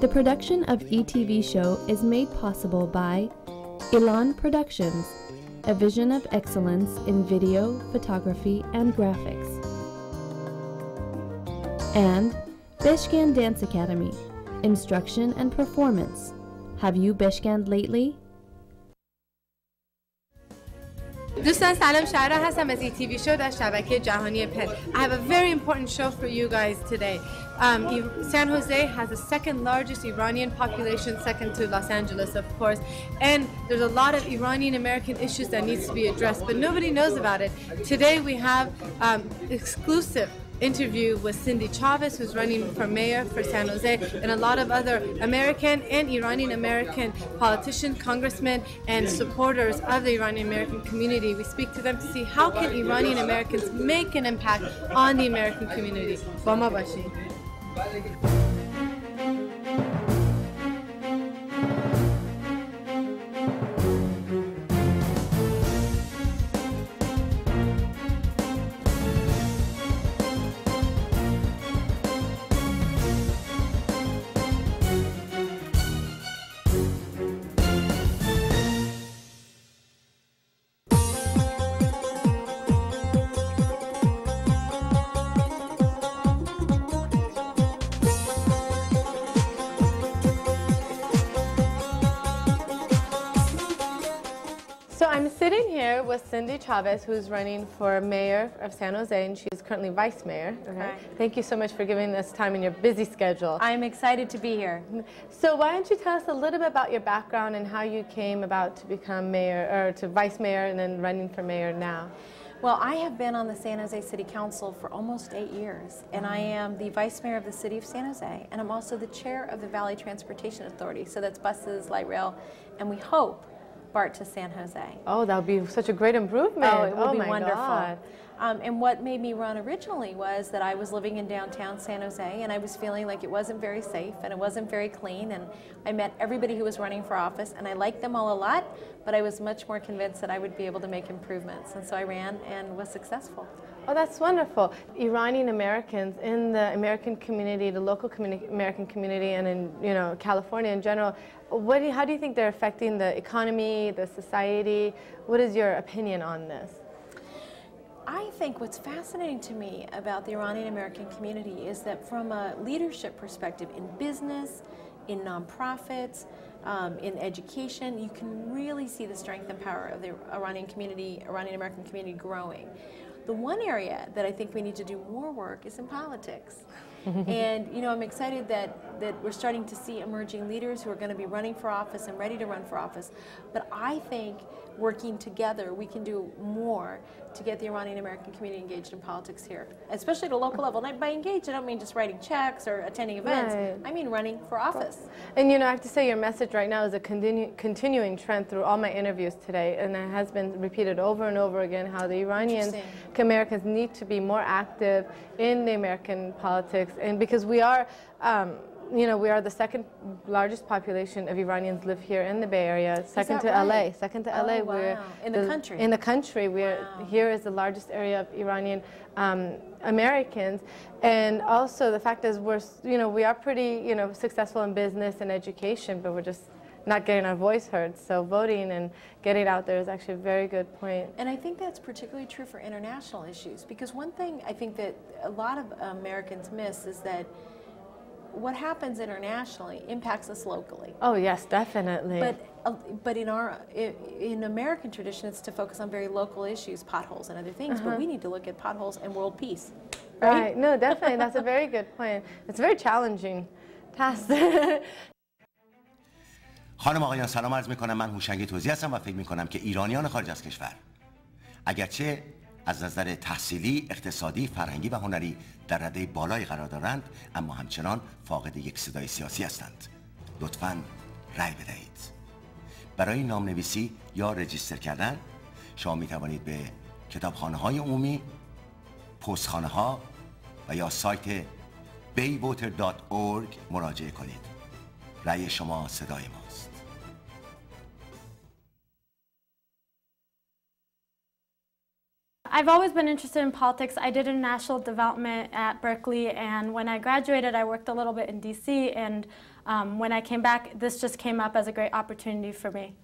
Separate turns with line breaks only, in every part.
The production of ETV show is made possible by Elan Productions, a vision of excellence in video, photography, and graphics. And Beshkan Dance Academy, instruction and performance. Have you Beshkand lately?
دوستان سلام شهرا هستم از ETV شو در شبکه جهانی پن I have a very important show for you guys today um, San Jose has the second largest Iranian population second to Los Angeles of course and there's a lot of Iranian American issues that needs to be addressed but nobody knows about it today we have um, exclusive interview with Cindy Chavez, who's running for mayor for San Jose, and a lot of other American and Iranian American politicians, congressmen, and supporters of the Iranian American community. We speak to them to see how can Iranian Americans make an impact on the American community. Bama bashi. Cindy Chavez, who's running for mayor of San Jose, and she's currently vice mayor. Okay. Thank you so much for giving us time in your busy schedule.
I'm excited to be here.
So why don't you tell us a little bit about your background and how you came about to become mayor, or to vice mayor, and then running for mayor now?
Well, I have been on the San Jose City Council for almost eight years, and I mm-hmm. am the vice mayor of the city of San Jose, and I'm also the chair of the Valley Transportation Authority. So that's buses, light rail, and we hope BART to San Jose.
Oh, that would be such a great improvement.
Oh, it would be
my
wonderful. Um, and what made me run originally was that I was living in downtown San Jose and I was feeling like it wasn't very safe and it wasn't very clean. And I met everybody who was running for office and I liked them all a lot, but I was much more convinced that I would be able to make improvements. And so I ran and was successful.
Oh, that's wonderful. Iranian Americans in the American community, the local communi- American community, and in you know California in general. What do you, how do you think they're affecting the economy, the society? What is your opinion on this?
I think what's fascinating to me about the Iranian American community is that from a leadership perspective in business, in nonprofits, um, in education, you can really see the strength and power of the Iranian community, Iranian American community growing. The one area that I think we need to do more work is in politics. and you know, I'm excited that, that we're starting to see emerging leaders who are going to be running for office and ready to run for office. But I think working together, we can do more to get the Iranian American community engaged in politics here, especially at a local level. And by engaged, I don't mean just writing checks or attending events.
Right.
I mean running for office.
And you know, I have to say, your message right now is a continu- continuing trend through all my interviews today, and it has been repeated over and over again how the Iranian Americans need to be more active in the American politics, and because we are. Um, you know, we are the second largest population of Iranians live here in the Bay Area, second to LA. Second to
Oh,
LA, we're.
In the country?
In the country, we're
Wow.
here is the largest area of Iranian um, Americans, and also the fact is we're you know we are pretty you know successful in business and education, but we're just not getting our voice heard. So voting and getting out there is actually a very good point.
And I think that's particularly true for international issues because one thing I think that a lot of Americans miss is that what happens internationally impacts us locally.
Oh yes, definitely.
But uh, but in our in American tradition, it's to focus on very local issues, potholes and other things. But we need to look at potholes and world peace, right?
right? No, definitely. That's a very good point. It's a very challenging task.
خانم آقایان سلام عرض می‌کنم. من هوشنگ توزی هستم و فکر می‌کنم که ایرانیان خارج از کشور اگرچه از نظر تحصیلی، اقتصادی، فرهنگی و هنری در رده بالای قرار دارند اما همچنان فاقد یک صدای سیاسی هستند. لطفاً رأی بدهید. برای نام نویسی یا رجیستر کردن شما می توانید به کتابخانه های عمومی پستخانه ها و یا سایت baywater.org مراجعه کنید. رأی شما صدای ماست
I've always been interested in politics. I did international development at Berkeley, and when I graduated, I worked a little bit in DC. And um, when I came back, this just came up as a great opportunity for me.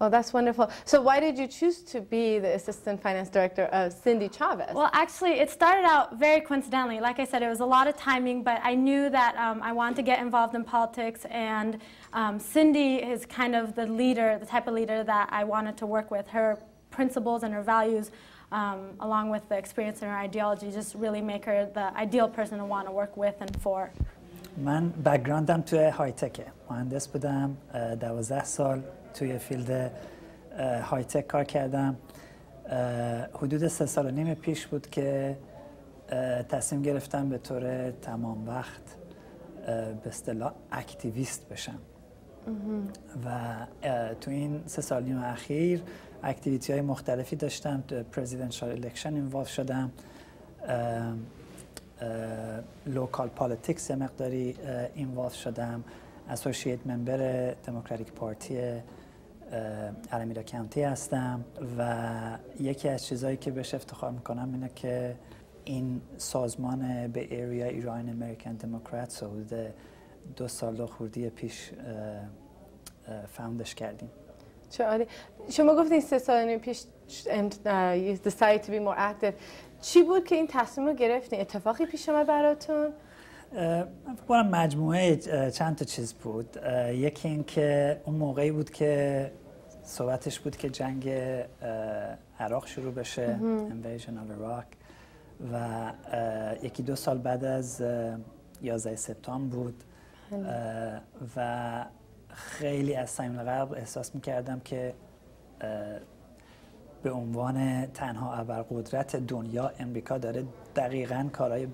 Well, that's wonderful. So why did you choose to be the assistant finance director of Cindy Chavez?
Well, actually, it started out very coincidentally. Like I said, it was a lot of timing, but I knew that um, I wanted to get involved in politics, and um, Cindy is kind of the leader, the type of leader that I wanted to work with. Her principles and her values, um, along with the experience and her ideology, just really make her the ideal person to want to work with and for.
من بکگراندم توی های تکه مهندس بودم دوازده سال توی فیلد های تک کار کردم. حدود سه سال و نیم پیش بود که تصمیم گرفتم به طور تمام وقت به اصطلاح activist بشم. و تو این سه سال نیم اخیر activity های مختلفی داشتم presidential election involve شدم local politics مقداری involve شدم associate member Democratic Party المیرا کانتی هستم و یکی از چیزهایی که بهش افتخار می‌کنم اینه که این سازمان به ایریا ایران امریکن دموکرات حدود دو سال خوردی پیش فاوندش کردیم.
چه عالی. شما گفتین سه سال پیش you decided to be more active. چی بود که این تصمیم رو گرفتین؟ اتفاقی پیش اومد براتون؟
من فکر مجموعه چند تا چیز بود. یکی این که اون موقعی بود که صحبتش بود که جنگ عراق شروع بشه invasion of Iraq. و یکی دو سال بعد از 11 سپتامبر بود. بله. و خیلی از صمیم القلب احساس می‌کردم که به عنوان تنها ابرقدرت دنیا امریکا داره دقیقا کارهای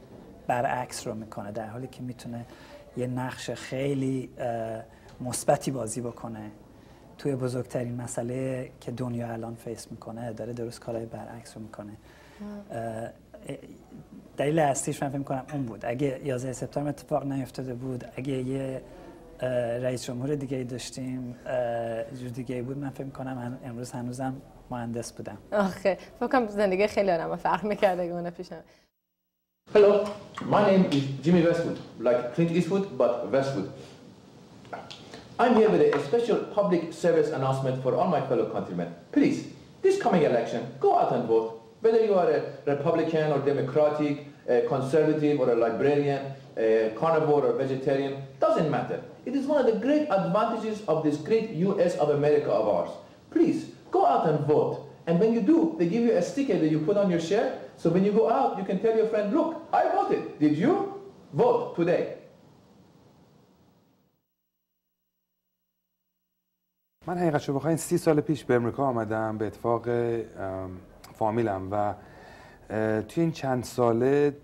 برعکس رو می‌کنه در حالی که می‌تونه یه نقش خیلی مثبتی بازی بکنه. توی بزرگترین مسئله که دنیا الان face می‌کنه داره درست کارهای برعکس رو می‌کنه. دلیل اصلیش من فکر می‌کنم اون بود. اگه 11 سپتامبر اتفاق نیفتاده بود اگه یه رئیس جمهور دیگه ای داشتیم جور دیگه ای بود من فکر می‌کنم امروز هنوزم مهندس بودم
آخه فکر کنم زندگی خیلی آدم فرق می‌کرده اگه اون پیشم
Hello, my name is Jimmy Westwood, like Clint Eastwood, but Westwood. I'm here with a special public service announcement for all my fellow countrymen. Please, this coming election, go out and vote. Whether you are a Republican or Democratic, a conservative or a librarian, a carnivore or vegetarian, doesn't matter. It is one of the great advantages of this great US of America of ours. Please, go out and vote. And when you do, they give you a sticker that you put on your shirt. So when you go out, you can tell your friend, look, I voted. Did you? Vote today.
من حقیقت رو بخواین سی سال پیش به امریکا آمدم به اتفاق فامیلم و توی این چند ساله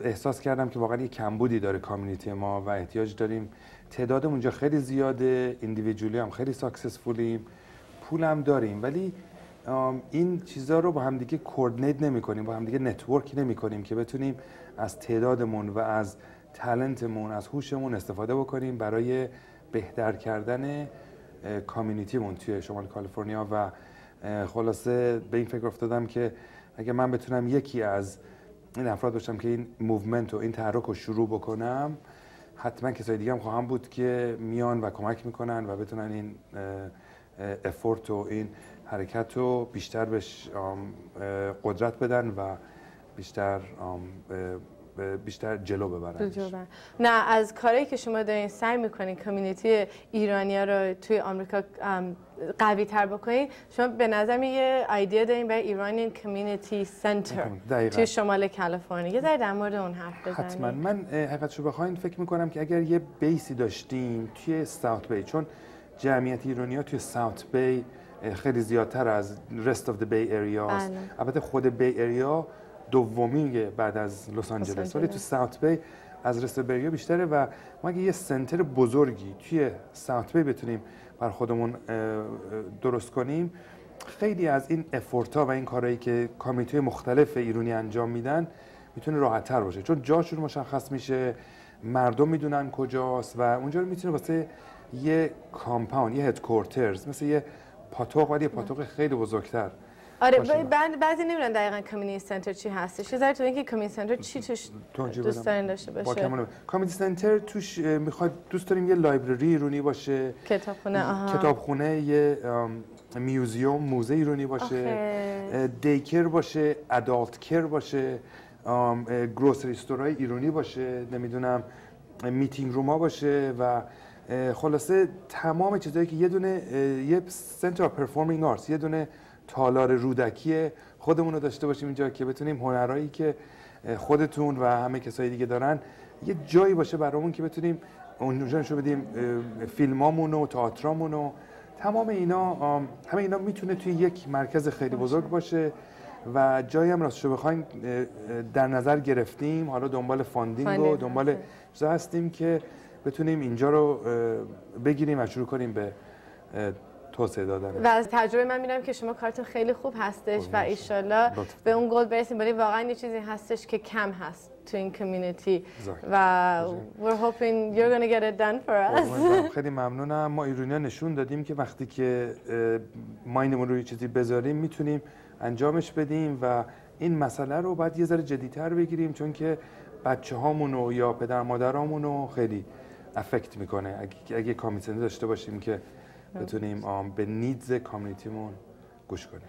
احساس کردم که واقعا یه کمبودی داره کامیونیتی ما و احتیاج داریم. تعدادمون اونجا خیلی زیاده individually هم خیلی successful یم پولم داریم ولی این چیزها رو با همدیگه coordinate نمی کنیم با همدیگه network نمی کنیم که بتونیم از تعدادمون و از talent مون از هوشمون استفاده بکنیم برای بهتر کردن community مون توی شمال کالیفرنیا. و خلاصه به این فکر افتادم که اگه من بتونم یکی از این افراد باشم که این movement و این تحرک رو شروع بکنم حتما کسای دیگه هم خواهم بود که میان و کمک می‌کنن و بتونن این افورت و این حرکت رو بیشتر بهش قدرت بدن و بیشتر بیشتر جلو ببرن.
نه از کاری که شما دارین سعی می‌کنین کامیونیتی ایرانیا رو توی آمریکا قوی تر بکنین شما به نظر یه ایده دارین برای ایرانیان کامیونیتی سنتر توی شمال کالیفرنیا. یه ذره در مورد اون حرف بزنید
حتما. من حقیقتش رو بخواین فکر می‌کنم که اگر یه base ی داشتیم توی South Bay چون جمعیت ایرانیا توی South Bay خیلی زیادتر از rest of the Bay Area البته خود Bay Area دومی بعد از لس آنجلس. ولی تو South Bay از rest Bay Area بیشتره و ما اگه یه center بزرگی توی South Bay بتونیم برا خودمون درست کنیم خیلی از این effort ا و این کارهایی که کمیته مختلف ایرانی انجام میدن می‌تونه راحت تر باشه. چون جاشون مشخص میشه مردم می‌دونن کجاست و اونجا رو می‌تونه باشه یه compound یه headquarters مثل یه پاتوق. ولی پاتوق خیلی بزرگتر.
آره بعد بعضی نمی‌دونن دقیقاً community center چی هستش. یه ذره تو اینکه community center چی توش دوست دارین داشته باشه.
community center توش می‌خواد دوست داریم یه library ایرونی باشه.
کتابخونه آها.
کتابخونه یه museum موزه ایرونی باشه. daycare باشه adult care باشه grocery store ای ایرونی باشه نمی‌دونم meeting room ا باشه و خلاصه تمام چیزایی که یه دونه یه center performing arts یه دونه تالار رودکی خودمون رو داشته باشیم اینجا که بتونیم هنرهایی که خودتون و همه کسایی دیگه دارن یه جایی باشه برامون که بتونیم اونجا نشون بدیم فیلمامون و تئاترامون و تمام اینا همه اینا می‌تونه توی یک مرکز خیلی بزرگ باشه و جایی هم راستشو بخوایم در نظر گرفتیم. حالا دنبال funding و دنبال چیزا هستیم که بتونیم اینجا رو بگیریم و شروع کنیم به توسعه دادن
و از تجربه من می‌دونم که شما کارتون خیلی خوب هستش و ایشالله به اون گل برسیم. ولی واقعا یه چیزی هستش که کم هست تو این کمیونیتی و we're hoping you're gonna get it done for us.
خیلی ممنونم. ما ایرونیا نشون دادیم که وقتی که مایندمون روی چیزی بذاریم می‌تونیم انجامش بدیم و این مسئله رو باید یه ذره جدیتر بگیریم چون که بچه هامونو یا پدر مادرامونو خیلی افکت می‌کنه. اگه, اگه کامیتنه داشته باشیم که بتونیم به نیدز کامیونیتیمون گوش کنیم.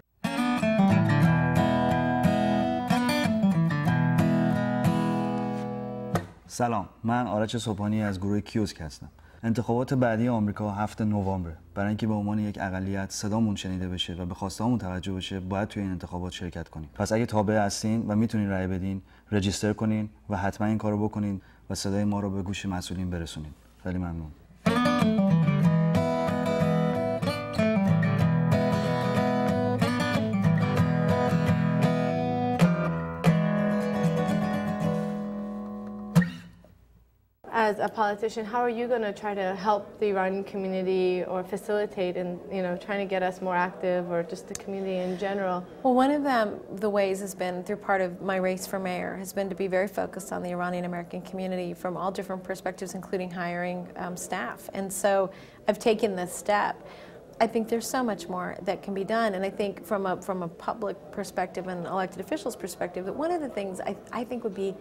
سلام. من آرش صبحانی از گروه کیوسک هستم. انتخابات بعدی آمریکا هفته نوامبر برای اینکه به عنوان یک اقلیت صدامون شنیده بشه و به خواستهامون توجه بشه باید توی این انتخابات شرکت کنیم. پس اگه تابع هستین و می‌تونین رأی بدین رجیستر کنین و حتما این کارو بکنین و صدای ما رو به گوش مسئولین برسونین. خیلی ممنون.
As a politician, how are you going to try to help the Iranian community or facilitate and you know trying to get us more active or just the community in general?
Well, one of them, the ways has been through part of my race for mayor has been to be very focused on the Iranian American community from all different perspectives, including hiring um, staff. And so I've taken this step. I think there's so much more that can be done. And I think from a, from a public perspective and elected officials perspective, that one of the things I, I think would be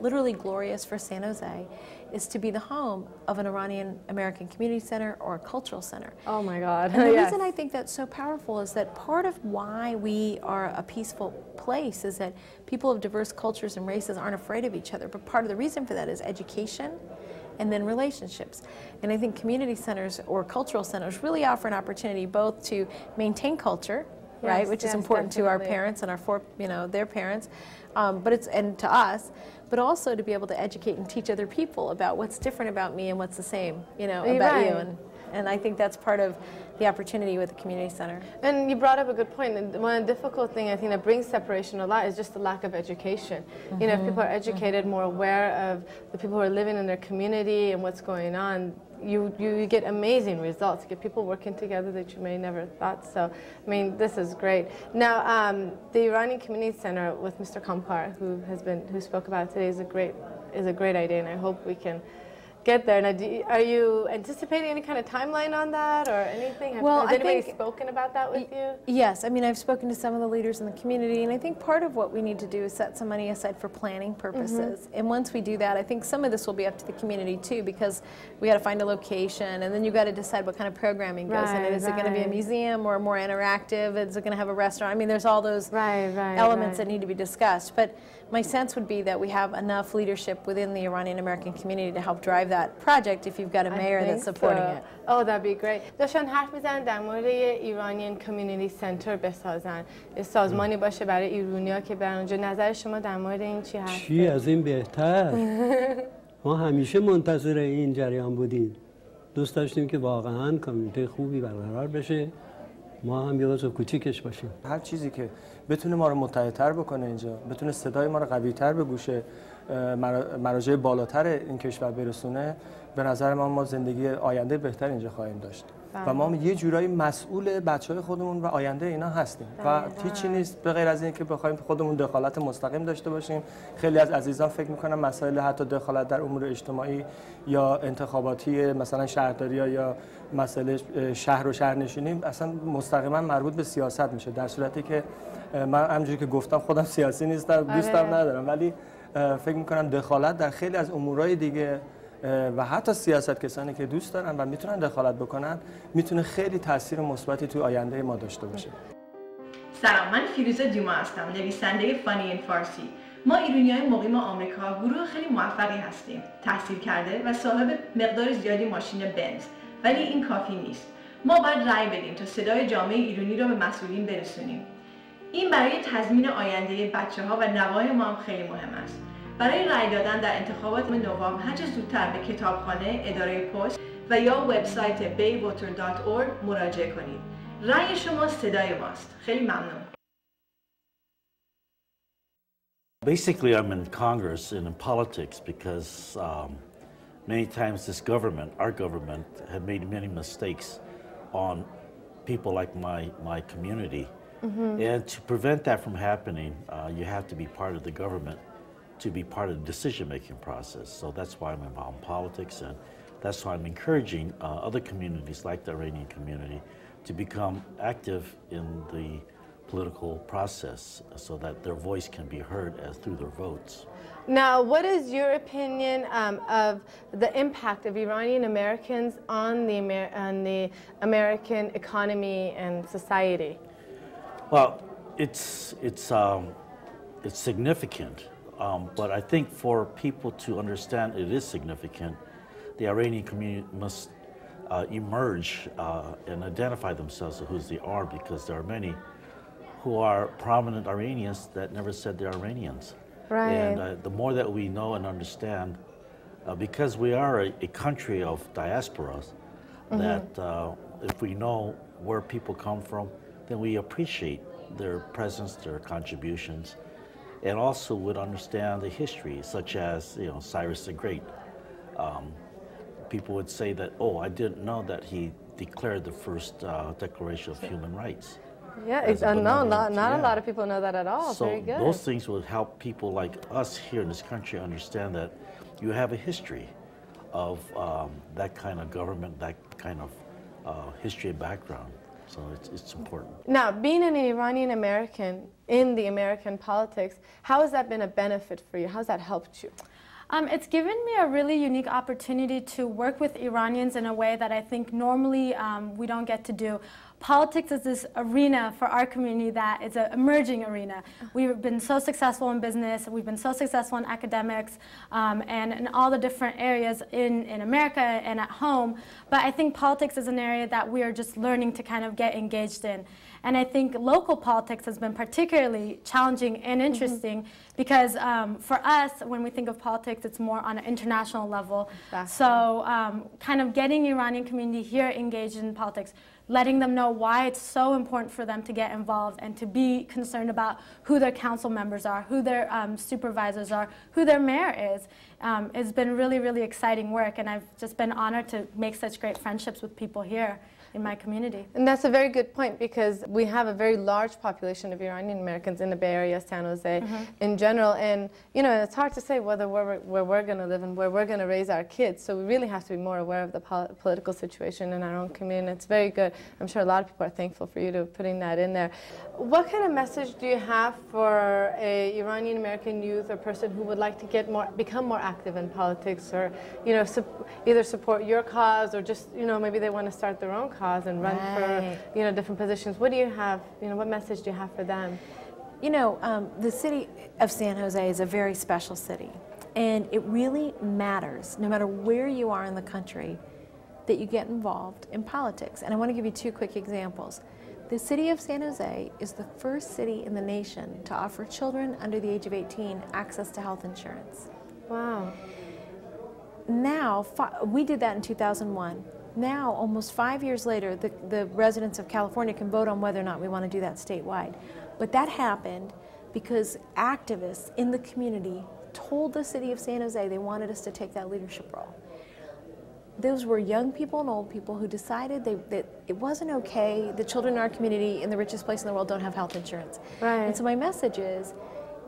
literally glorious for San Jose is to be the home of an Iranian American community center or a cultural center.
Oh my God.
And the yes. reason I think that's so powerful is that part of why we are a peaceful place is that people of diverse cultures and races aren't afraid of each other. But part of the reason for that is education and then relationships. And I think community centers or cultural centers really offer an opportunity both to maintain culture, yes, right, which yes, is important definitely. to our parents and our for, you know, their parents, um, but it's and to us, but also to be able to educate and teach other people about what's different about me and what's the same, you know, about right. you. And, and I think that's part of the opportunity with the community center.
And you brought up a good point. One difficult thing I think that brings separation a lot is just the lack of education. Mm -hmm. You know, if mm-hmm. people are educated, more aware of the people who are living in their community and what's going on, you, you get amazing results. You get people working together that you may never thought. So, I mean, this is great. Now, um, the Iranian Community Center with Mr. Kamkar, who has been, who spoke about today, is a great, is a great idea, and I hope we can get there. Now, you, are you anticipating any kind of timeline on that or anything? Have, well, has anybody think, spoken about that with you?
Yes. I mean, I've spoken to some of the leaders in the community, and I think part of what we need to do is set some money aside for planning purposes. Mm -hmm. And once we do that, I think some of this will be up to the community too, because we got to find a location, and then you got to decide what kind of programming goes right, in it. Is right. it going to be a museum or more interactive? Is it going to have a restaurant? I mean, there's all those right, elements that need to be discussed. But my sense would be that we have enough leadership within the Iranian American community to help drive that project if you've got a mayor that's supporting so. it.
Oh, that'd be great. داشتن حرف می‌زنن در مورد ایرانیان کمیونیتی سنتر بسازن. سازمانی باشه برای ایرونیا که برن اونجا نظر شما در مورد این چی هست؟
چی از این بهتر؟ ما همیشه منتظر این جریان بودیم. دوست داشتیم که واقعا کمیونیتی خوبی برقرار بشه. ما هم یه کوچیکش باشیم.
هر چیزی که بتونه ما رو متحدتر بکنه اینجا بتونه صدای ما رو قویتر به گوش مراجع بالاتر این کشور برسونه به نظر ما ما زندگی آینده بهتر اینجا خواهیم داشت. و ما یه جورایی مسئول بچه های خودمون و آینده اینا هستیم. و هیچی نیست به غیر از اینکه بخوایم خودمون دخالت مستقیم داشته باشیم. خیلی از عزیزان فکر می‌کنن مسائل حتی دخالت در امور اجتماعی یا انتخاباتی مثلا شهرداری یا مسئله شهر و شهرنشینی اصلا مستقیما مربوط به سیاست میشه. در صورتی که من همونجوری که گفتم خودم سیاسی نیستم دوستم ندارم. ولی فکر می‌کنم دخالت در خیلی از امورای دیگه و حتی سیاست کسانی که دوست دارن و می‌تونن دخالت بکنن می‌تونه خیلی تاثیر مثبتی توی آینده ما داشته باشه.
سلام من فیروزه دیوما هستم نویسنده فانی فارسی. ما ایرانی های مقیم آمریکا گروه خیلی موفقی هستیم. تحصیل کرده و صاحب مقدار زیادی ماشین بنز ولی این کافی نیست. ما باید رأی بدیم تا صدای جامعه ایرانی را به مسئولین برسونیم. این برای تضمین آینده بچه ها و نوای ما هم خیلی مهم است. برای رأی دادن در انتخابات نوامبر هر زودتر به کتابخانه اداره پست و یا وبسایت bayvoter.org مراجعه کنید رأی شما صدای ماست خیلی ممنون
Basically, I'm in Congress and in politics because um, many times this government, our government, had made many mistakes on people like my, my community. Mm-hmm. And to prevent that from happening, uh, you have to be part of the government to be part of the decision-making process. So that's why I'm involved in politics, and that's why I'm encouraging uh, other communities like the Iranian community to become active in the political process so that their voice can be heard as through their votes.
Now, what is your opinion um, of the impact of Iranian Americans on the, Amer on the American economy and society?
Well, it's, it's, um, it's significant, um, but I think for people to understand it is significant, the Iranian community must uh, emerge uh, and identify themselves as who they are because there are many who are prominent Iranians that never said they're Iranians.
Right.
And uh, the more that we know and understand, uh, because we are a, a country of diasporas, mm-hmm. that uh, if we know where people come from, then we appreciate their presence, their contributions, and also would understand the history, such as you know Cyrus the Great. Um, people would say that, oh, I didn't know that he declared the first uh, Declaration of Human Rights.
Yeah, it's, no, not, not yeah. a lot of people know that at all.
So
Very good.
those things would help people like us here in this country understand that you have a history of um, that kind of government, that kind of uh, history and background. So it's, it's important.
Now, being an Iranian American in the American politics, how has that been a benefit for you? How has that helped you?
Um, it's given me a really unique opportunity to work with Iranians in a way that I think normally um, we don't get to do politics is this arena for our community that is an emerging arena. We've been so successful in business, we've been so successful in academics, um, and in all the different areas in, in America and at home. But I think politics is an area that we are just learning to kind of get engaged in. And I think local politics has been particularly challenging and mm-hmm. interesting mm -hmm. because um, for us, when we think of politics, it's more on an international level. Exactly. So um, kind of getting Iranian community here engaged in politics letting them know why it's so important for them to get involved and to be concerned about who their council members are, who their um, supervisors are, who their mayor is. Um, it's been really, really exciting work, and I've just been honored to make such great friendships with people here in my community.
And that's a very good point because we have a very large population of Iranian Americans in the Bay Area, San Jose mm -hmm. in general. And, you know, it's hard to say whether where, where we're going to live and where we're going to raise our kids. So we really have to be more aware of the pol political situation in our own community. And it's very good. I'm sure a lot of people are thankful for you to putting that in there. What kind of message do you have for a Iranian American youth or person who would like to get more, become more active in politics or, you know, su either support your cause or just, you know, maybe they want to start their own cause? Cause and run right. for you know different positions. What do you have? You know, what message do you have for them?
You know, um, the city of San Jose is a very special city, and it really matters, no matter where you are in the country, that you get involved in politics. And I want to give you two quick examples. The city of San Jose is the first city in the nation to offer children under the age of 18 access to health insurance.
Wow.
Now, we did that in 2001 now, almost five years later, the, the residents of California can vote on whether or not we want to do that statewide. But that happened because activists in the community told the city of San Jose they wanted us to take that leadership role. those were young people and old people who decided they, that it wasn't okay. The children in our community in the richest place in the world don't have health insurance.
Right.
And so my message is,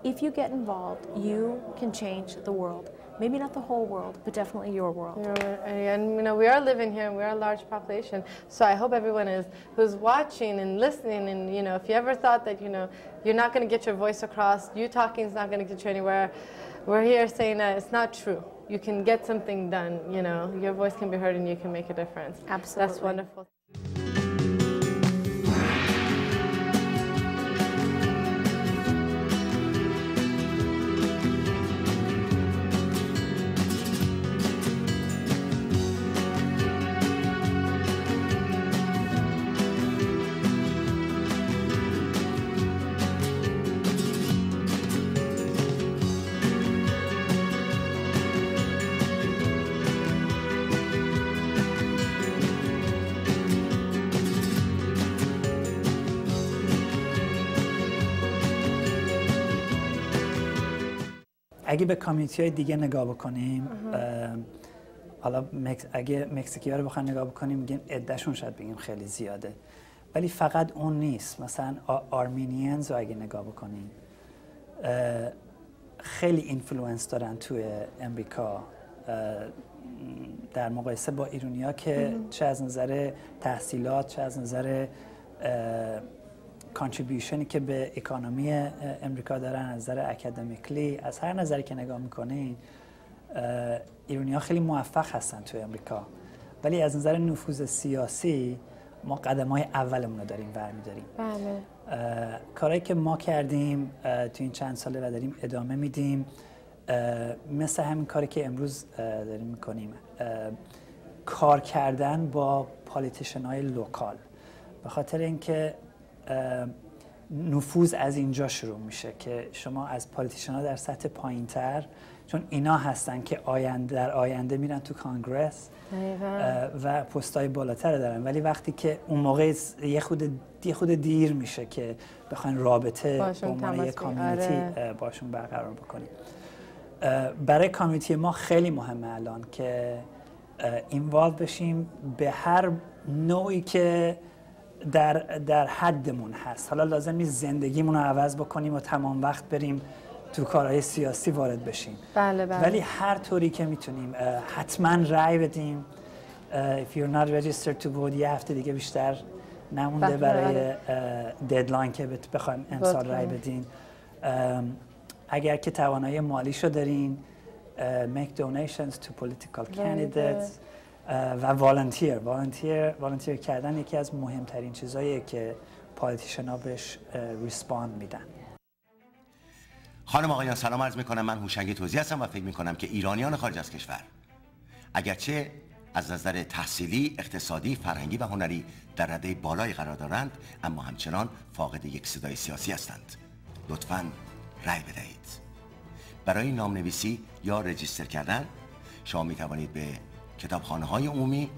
if you get involved, you can change the world. Maybe not the whole world, but definitely your world.
Yeah, And you know, we are living here, and we are a large population. So I hope everyone is who's watching and listening. And you know, if you ever thought that you know you're not going to get your voice across, you talking is not going to get you anywhere, we're here saying that it's not true. You can get something done. You know, your voice can be heard, and you can make a difference.
Absolutely.
That's wonderful.
اگه به community های دیگه نگاه بکنیم حالا مکس... اگه مکزیکی ها رو بخوام نگاه بکنیم میگیم عدهشون شاید بگیم خیلی زیاده. ولی فقط اون نیست. مثلا Armenians رو اگه نگاه بکنیم خیلی influence دارن توی امریکا. در مقایسه با ایرونیا که چه از نظر تحصیلات چه از نظر contribution ی که به economy امریکا دارن از نظر academically از هر نظری که نگاه می‌کنین ایرونی ها خیلی موفق هستن توی امریکا. ولی از نظر نفوذ سیاسی ما قدم های اولمون رو داریم برمیداریم.
بله.
کارهایی که ما کردیم تو این چند ساله و داریم ادامه میدیم. مثل همین کاری که امروز داریم می‌کنیم. کار کردن با politician های local. به خاطر اینکه نفوذ از اینجا شروع میشه که شما از پالیتیشن ها در سطح پایین تر چون اینا هستن که آینده در آینده میرن تو کانگرس و پستای بالاتر دارن. ولی وقتی که اون موقع یه خود یه خود دیر میشه که بخواین رابطه به عنوان یه کامیونیتی آره. باشون برقرار بکنیم برای کامیونیتی ما خیلی مهمه الان که اینوالو بشیم به هر نوعی که در, در حدمون هست. حالا لازم نیست زندگیمون رو عوض بکنیم و تمام وقت بریم تو کارهای سیاسی وارد بشیم.
بله بله.
ولی هر طوری که می‌تونیم حتما رای بدیم. if you're not registered to vote یه هفته دیگه بیشتر نمونده برای ددلاین که بخوایم امسال رای بدین. اگر که توانایی مالیشو دارین make donations to political candidates. و volunteer. volunteer volunteer کردن یکی از مهمترین چیزاییه که politician بهش respond میدن.
خانم آقایان سلام عرض می‌کنم. من هوشنگ توزی هستم و فکر می‌کنم که ایرانیان خارج از کشور اگرچه از نظر تحصیلی، اقتصادی، فرهنگی و هنری در رده بالایی قرار دارند اما همچنان فاقد یک صدای سیاسی هستند. لطفاً رأی بدهید. برای نام نویسی یا رجیستر کردن شما می توانید به کتابخانه های عمومی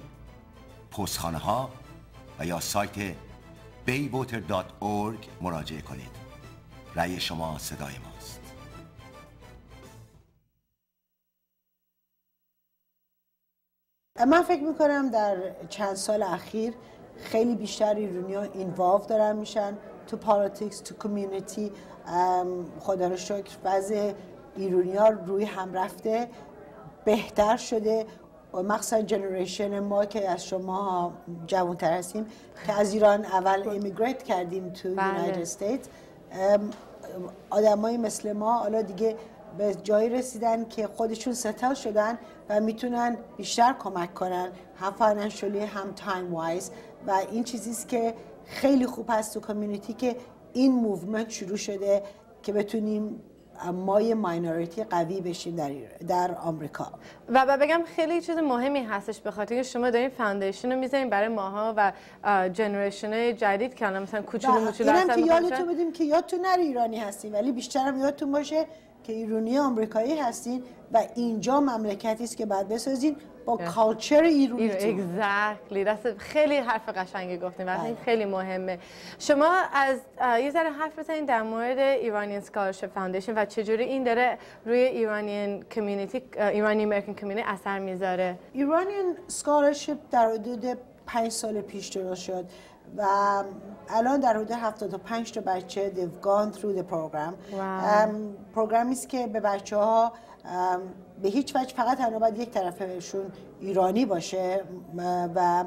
پستخانه ها و یا سایت bayvoter.org مراجعه کنید. رأی شما صدای ماست.
من فکر می‌کنم در چند سال اخیر خیلی بیشتر ایرونی ها involve دارن میشن تو politics تو community خدا رو شکر بعضی ایرونی ها روی هم رفته بهتر شده. مخصوصا generation ما که از شما جوانتر هستیم که از ایران اول immigrate کردیم تو United States آدمایی مثل ما حالا دیگه به جایی رسیدن که خودشون settle شدن و می‌تونن بیشتر کمک کنن. هم financially هم time wise و این چیزیست که خیلی خوب هست تو community که این movement شروع شده که بتونیم ما یه minority قوی بشیم در, در آمریکا.
و بگم خیلی چیز مهمی هستش به خاطر شما دارین foundation رو می‌ذارین برای ماها و generation جدید که الان مثلا کوچولو موچولو
اینم که یادتون بدیم که یادتون نره ایرانی هستین ولی بیشتر هم یادتون باشه که ایرانی آمریکایی هستین و اینجا مملکتی است که باید بسازین. با culture ایرانی تو.
exactly. خیلی حرف قشنگی گفتین. و بله. خیلی مهمه. شما از یه ذره حرف بزنید در مورد Iranian Scholarship Foundation و چجوری این داره روی Iranian community Iranian American community اثر می‌ذاره.
Iranian Scholarship در حدود پنج سال پیش درست شد و الان در حدود 75 تا بچه they've gone through the program. program ی است که به بچه ها به هیچ وجه فقط تنها باید یک طرفشون ایرانی باشه و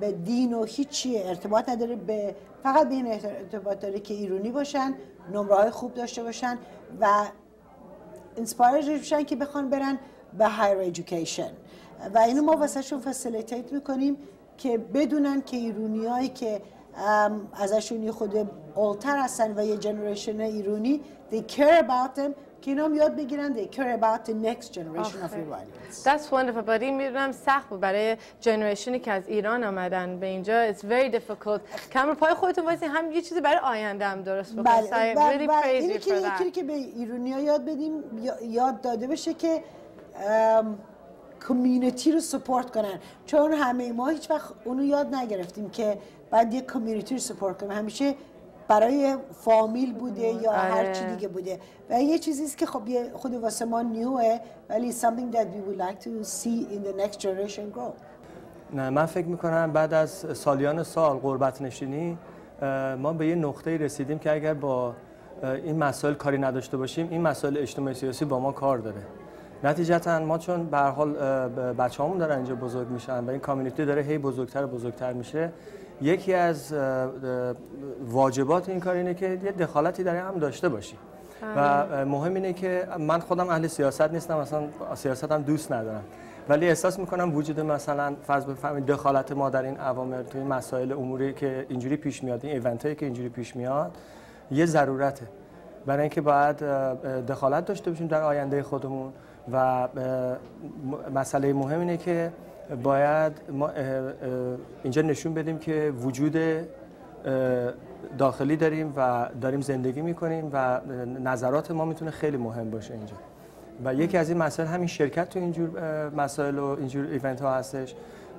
به دین و هیچی ارتباط نداره به فقط به این ارتباط داره که ایرانی باشن نمره های خوب داشته باشن و inspire بشن که بخوان برن به higher education و اینو ما واسه شون facilitate می‌کنیم که بدونن که ایرونیایی که ازشون یه خورده older هستن و یه generation ایرانی they care about them. که اینا هم یاد بگیرن they care about the next generation of Iranians.
That's wonderful but این می‌دونم سخت بود برای generation ی که از ایران آمدن به اینجا it's very difficult. که هم رو پای خودتون وایسی هم یه چیزی برای آینده هم درست بکنید
بله really praise you for that. که به ایرانی ها یاد بدیم یاد داده بشه که community رو support کنن. چون همه ما هیچ وقت اونو یاد نگرفتیم که بعد یک کمیونیتی رو سپورت کنیم. همیشه برای فامیل بوده یا هر چی دیگه بوده. و یه چیزی است که خب خود واسه ما نیوه ولی something that we would like to see in the next generation grow.
نه من فکر می‌کنم بعد از سالیان سال قربت نشینی ما به یه نقطه رسیدیم که اگر با این مسائل کاری نداشته باشیم این مسائل اجتماعی سیاسی با ما کار داره. نتیجتا ما چون به هر حال بچه‌هامون دارن اینجا بزرگ میشن و این کامیونیتی داره هی بزرگتر و بزرگتر میشه یکی از واجبات این کار اینه که یه دخالتی در هم داشته باشی. و مهم اینه که من خودم اهل سیاست نیستم اصلا سیاست هم دوست ندارم. ولی احساس می‌کنم وجود مثلا فرض بفهمید دخالت ما در این عوامل توی مسائل اموری که اینجوری پیش میاد این ایونت هایی که اینجوری پیش میاد یه ضرورته. برای اینکه باید دخالت داشته باشیم در آینده خودمون. و مسئله مهم اینه که باید ما اینجا نشون بدیم که وجود داخلی داریم و داریم زندگی می‌کنیم و نظرات ما می‌تونه خیلی مهم باشه اینجا و یکی از این مسائل همین شرکت تو اینجور مسائل و اینجور ایونت ها هستش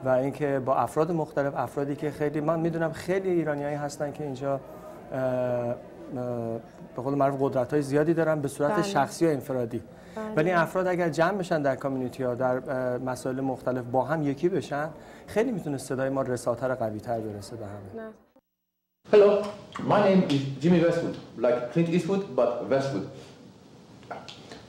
و اینکه با افراد مختلف افرادی که خیلی من می‌دونم خیلی ایرانیایی هستن که اینجا به قول معروف قدرت های زیادی دارن به صورت بله. شخصی و انفرادی. ولی افراد اگر جمع بشن در کامیونیتی ها در مسائل مختلف با هم یکی بشن خیلی می‌تونه صدای ما رساتر قوی تر برسه به همه
Hello, my name is Jimmy Westwood, like Clint Eastwood, but Westwood.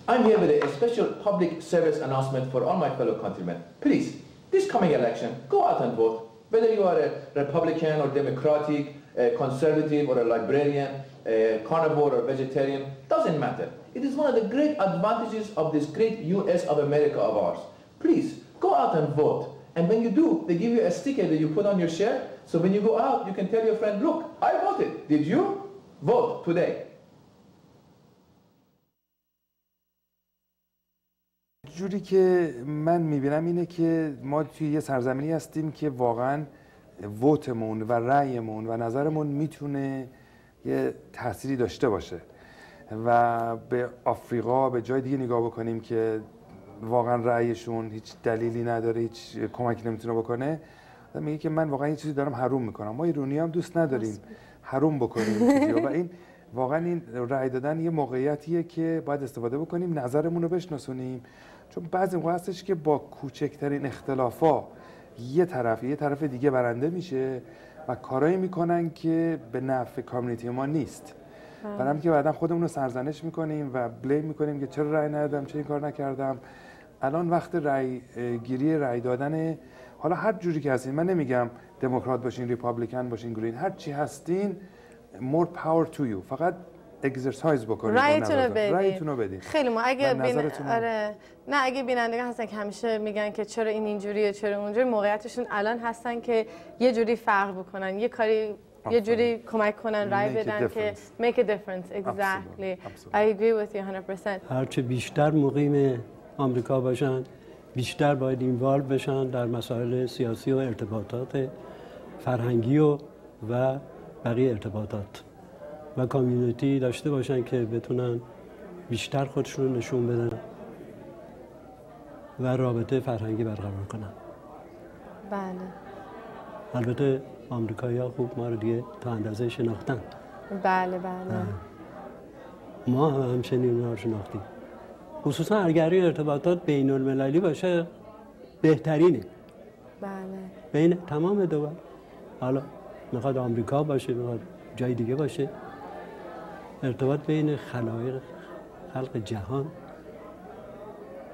I'm here with a special public service announcement for all my fellow countrymen. Please, this coming election, go out and vote. Whether you are a Republican or Democratic, a conservative or a librarian, a carnivore or vegetarian, doesn't matter. It is one of the great advantages of this great US of America of ours. Please, go out and vote. And when you do, they give you a sticker that you put on your shirt. So when you go out, you can tell your friend, look, I voted. Did you? Vote today.
جوری که من میبینم اینه که ما توی یه سرزمینی هستیم که واقعا ووتمون و رأیمون و نظرمون می‌تونه یه تأثیری داشته باشه. و به آفریقا به جای دیگه نگاه بکنیم که واقعا رأیشون هیچ دلیلی نداره هیچ کمکی نمی‌تونه بکنه. میگه که من واقعا یه چیزی دارم حروم می‌کنم. ما ایرانی هم دوست نداریم حروم بکنیم و این واقعا این رأی دادن یه موقعیتیه که باید استفاده بکنیم نظرمون رو بشناسونیم. چون بعضی موقع هستش که با کوچکترین اختلافا یه طرف یه طرف دیگه برنده میشه و کارایی می‌کنن که به نفع کامیونیتی ما نیست. برام که بعدا خودمون رو سرزنش می‌کنیم و بلیم می‌کنیم که چرا رأی ندادم چه این کار نکردم. الان وقت رأی گیری رأی دادن حالا هر جوری که هستین من نمیگم دموکرات باشین ریپابلیکن باشین گرین هر چی هستین more power to you. فقط اگزرسایز بکنید
رایتون رو بدین. خیلی ما اگه بین... آره. نه اگه بینندگان هستن که همیشه میگن که چرا این اینجوریه چرا اونجوری موقعیتشون الان هستن که یه جوری فرق بکنن یه کاری یه جوری کمک کنن رای بدن که make a difference. Exactly. I agree with you 100%
هرچه بیشتر مقیم آمریکا باشن بیشتر باید اینوالو بشن در مسائل سیاسی و ارتباطات فرهنگی و و بقیه ارتباطات. و کامیونیتی داشته باشن که بتونن بیشتر خودشون نشون بدن و رابطه فرهنگی برقرار کنن.
بله.
البته آمریکایی ها خوب ما رو دیگه تا اندازه شناختن.
بله بله.
ما هم همچنین اونها رو شناختیم. خصوصا اگر این ارتباطات بین المللی باشه بهترینه.
بله.
بین تمام دول. حالا می‌خواد آمریکا باشه می‌خواد جای دیگه باشه. ارتباط بین خلایق خلق جهان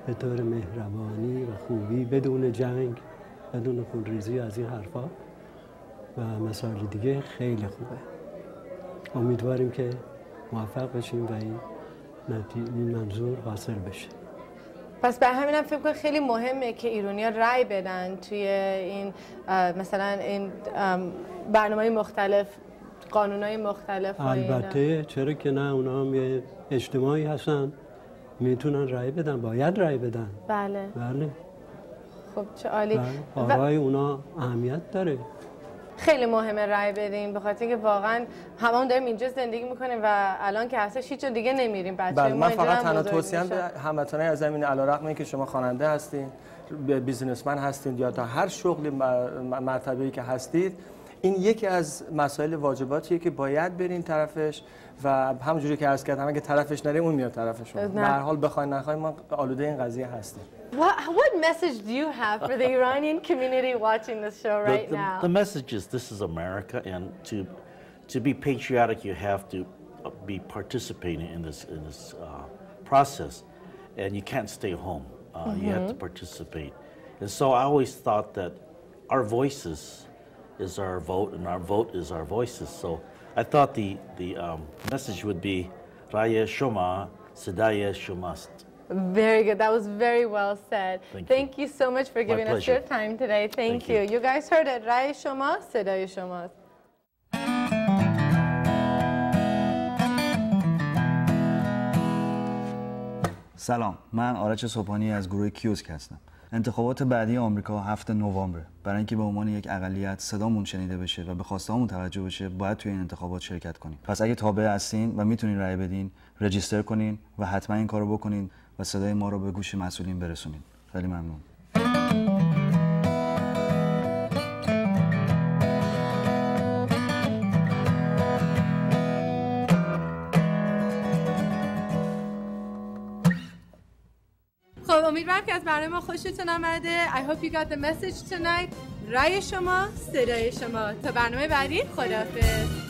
به طور مهربانی و خوبی بدون جنگ بدون خونریزی از این حرفا و مسائل دیگه خیلی خوبه. امیدواریم که موفق بشیم و این, این منظور حاصل بشه.
پس به همینم فکر خیلی مهمه که ایرونیا رای بدن توی این مثلا این برنامه مختلف قانونای مختلف
البته چرا که نه اونا هم یه اجتماعی هستن. می‌تونن رای بدن باید رای بدن.
بله.
بله.
خب چه عالی. بله.
آرای و... اونا اهمیت داره.
خیلی مهمه رای بدیم به خاطر اینکه واقعا هممون داریم اینجا زندگی می‌کنیم و الان که هستش هیچ دیگه نمیریم بچه
بله من فقط تنها توصیه به هموطنای از زمین علیرغم اینکه شما خواننده هستین بیزینسمن هستین یا تا هر شغل مرتبه‌ای که هستید این یکی از مسائل واجباتیه که باید برین طرفش و همونجوری که عرض کردم اگه طرفش نریم اون میاد طرفشون به هر حال بخواین نخواین ما آلوده این قضیه هستیم
What, what message do you have for the Iranian community watching this show right
the, the,
now?
The message is this is America, and to to be patriotic, you have to be participating in this in this uh, process, and you can't stay home. Uh, mm -hmm. You have to participate, and so I always thought that our voices is our vote, and our vote is our voices. So I thought the, the um, message would be Raya Shoma, Sedaya Shumast.
Very good. That was very well said.
Thank,
Thank
you.
you. so much for giving us your time today. Thank, Thank you. you. you. guys heard it. Raya Shoma, Sedaya Shumast.
سلام من آرش صبحانی از گروه کیوسک هستم انتخابات بعدی آمریکا هفته نوامبر. برای اینکه به عنوان یک اقلیت صدامون شنیده بشه و به خواستهامون توجه بشه باید توی این انتخابات شرکت کنیم. پس اگه تابع هستین و می‌تونین رأی بدین رجیستر کنین و حتما این کارو بکنین و صدای ما رو به گوش مسئولین برسونین. خیلی ممنون.
امیدوارم که از برنامه خوشتون آمده. I hope you got the message tonight. رای شما صدای شما. تا برنامه بعدی خداحافظ.